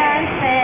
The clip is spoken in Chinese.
干杯